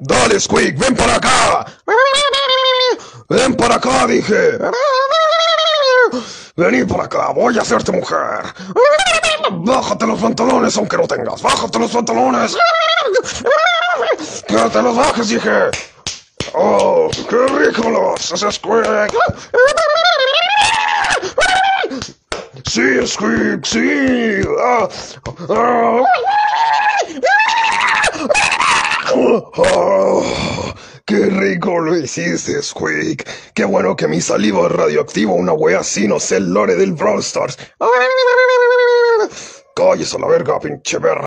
Dale, Squeak, ven para acá. Ven para acá, dije. Vení para acá, voy a hacerte mujer. Bájate los pantalones aunque no tengas. Bájate los pantalones. Que te los bajes, dije. Oh, qué rico lo haces, Squeak. Sí, Squeak, sí. Ah, ah. Oh, ¡Qué rico lo hiciste, Squeak! ¡Qué bueno que mi saliva es radioactiva! Una wea así, no sé el lore del Brawl Stars. ¡Cállese a la verga, pinche perra!